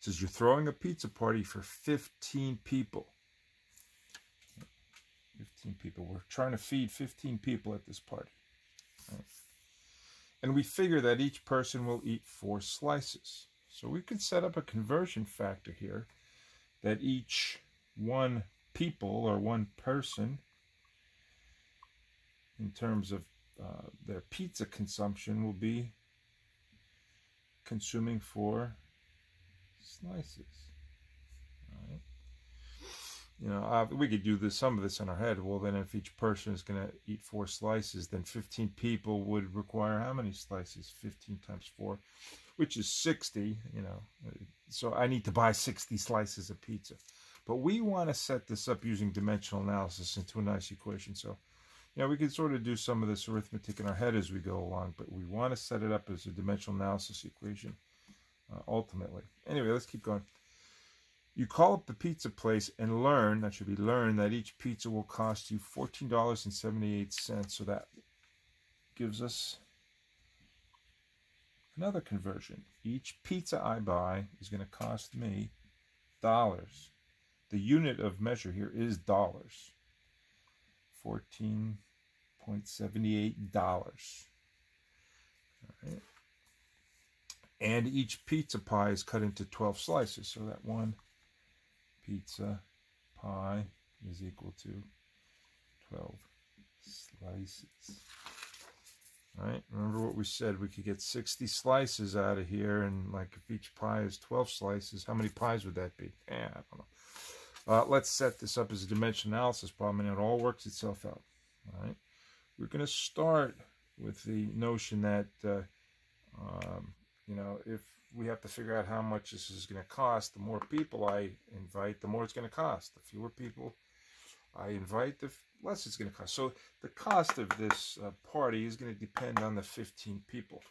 Says you're throwing a pizza party for 15 people. 15 people. We're trying to feed 15 people at this party. Right? And we figure that each person will eat four slices. So we could set up a conversion factor here that each one people or one person in terms of uh, their pizza consumption will be consuming four slices. You know, we could do this some of this in our head. Well, then if each person is going to eat four slices, then 15 people would require how many slices? 15 times 4, which is 60, you know. So I need to buy 60 slices of pizza. But we want to set this up using dimensional analysis into a nice equation. So, you know, we can sort of do some of this arithmetic in our head as we go along, but we want to set it up as a dimensional analysis equation uh, ultimately. Anyway, let's keep going. You call up the pizza place and learn, that should be learn, that each pizza will cost you $14.78. So that gives us another conversion. Each pizza I buy is going to cost me dollars. The unit of measure here is dollars. $14.78. All right. And each pizza pie is cut into 12 slices. So that one pizza pie is equal to 12 slices. All right, Remember what we said? We could get 60 slices out of here, and like if each pie is 12 slices, how many pies would that be? Eh, I don't know. Uh, let's set this up as a dimension analysis problem, and it all works itself out. All right? We're going to start with the notion that, uh, um, you know, if we have to figure out how much this is going to cost. The more people I invite, the more it's going to cost. The fewer people I invite, the less it's going to cost. So the cost of this uh, party is going to depend on the 15 people.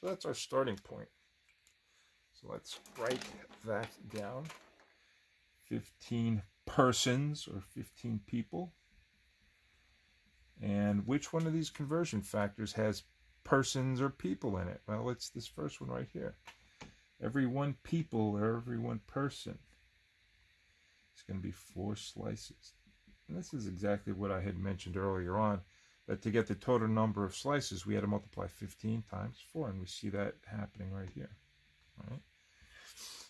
So that's our starting point. So let's write that down. 15 persons or 15 people. And which one of these conversion factors has persons or people in it? Well, it's this first one right here every one people or every one person. It's going to be four slices. And this is exactly what I had mentioned earlier on, that to get the total number of slices, we had to multiply 15 times 4, and we see that happening right here. Right?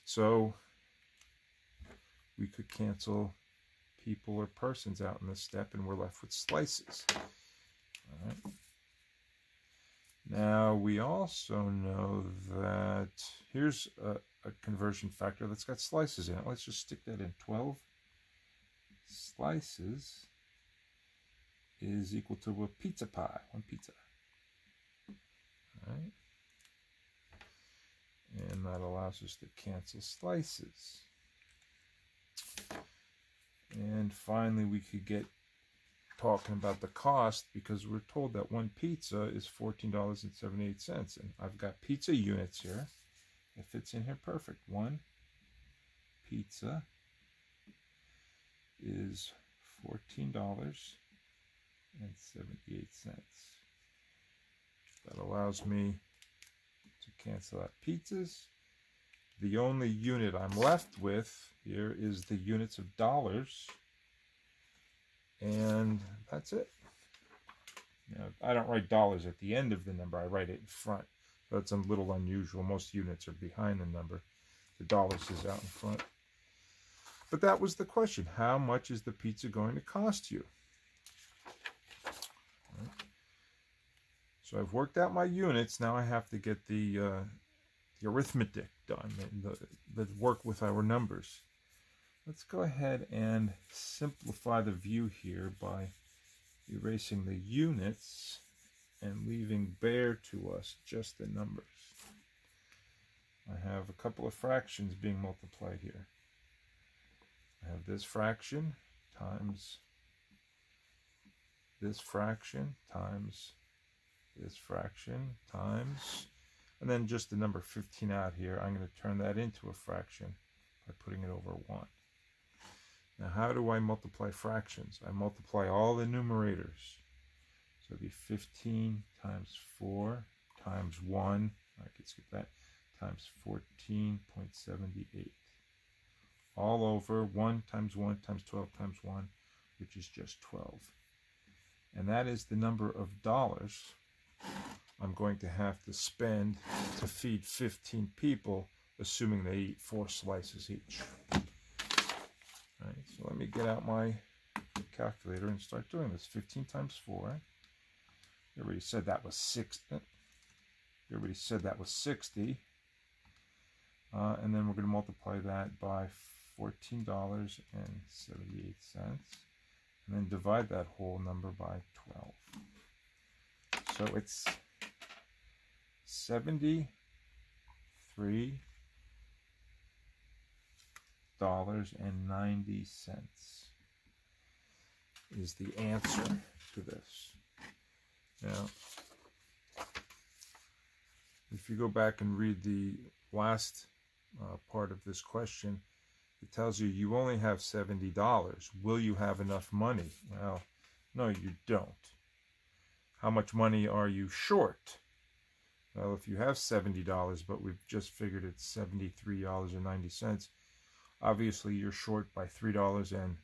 So we could cancel people or persons out in this step, and we're left with slices. All right. Now we also know that here's a, a, conversion factor that's got slices in it. Let's just stick that in. 12 slices is equal to a pizza pie, one pizza. All right. And that allows us to cancel slices. And finally, we could get talking about the cost because we're told that one pizza is $14.78. And I've got pizza units here. It fits in here perfect. One pizza is $14.78. That allows me to cancel out pizzas. The only unit I'm left with here is the units of dollars and that's it. I don't write dollars at the end of the number. I write it in front. That's a little unusual. Most units are behind the number. The dollars is out in front. But that was the question. How much is the pizza going to cost you? So I've worked out my units. Now I have to get the, uh, the arithmetic done, the, the work with our numbers. Let's go ahead and simplify the view here by erasing the units and leaving bare to us just the numbers. I have a couple of fractions being multiplied here. I have this fraction times this fraction times this fraction times, and then just the number 15 out here, I'm going to turn that into a fraction by putting it over 1. Now, how do I multiply fractions? I multiply all the numerators. So it'd be 15 times 4 times 1, I could skip that, times 14.78. All over 1 times 1 times 12 times 1, which is just 12. And that is the number of dollars I'm going to have to spend to feed 15 people, assuming they eat four slices each. So let me get out my calculator and start doing this. 15 times 4. Everybody said that was 60. Everybody said that was 60. Uh, and then we're going to multiply that by $14.78. And then divide that whole number by 12. So it's 73 dollars and 90 cents is the answer to this. Now, if you go back and read the last uh, part of this question, it tells you you only have $70. Will you have enough money? Well, no, you don't. How much money are you short? Well, if you have $70, but we've just figured it's $73.90, obviously you're short by $3.90.